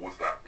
was that